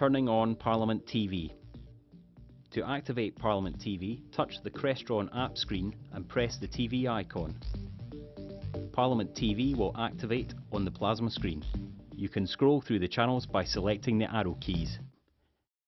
Turning on Parliament TV. To activate Parliament TV, touch the Crestron app screen and press the TV icon. Parliament TV will activate on the plasma screen. You can scroll through the channels by selecting the arrow keys.